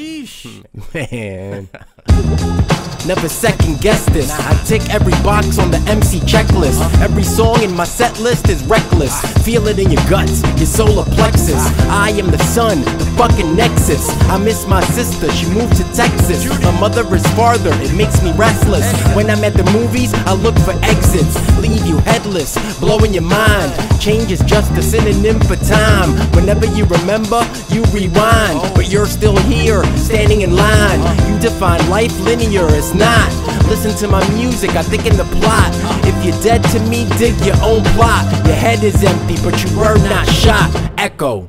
Sheesh. Man. Never second guess this. I tick every box on the MC checklist. Every song in my set list is reckless. Feel it in your guts, your solar plexus. I am the sun, the fucking nexus. I miss my sister, she moved to Texas. My mother is farther, it makes me restless. When I'm at the movies, I look for exits. Leave you headless, blowing your mind. Change is just a synonym for time. Whenever you remember, you rewind. But you're still here, standing in line. Define life linear, it's not. Listen to my music, I think in the plot. If you're dead to me, dig your own plot. Your head is empty, but you were not shot. Echo.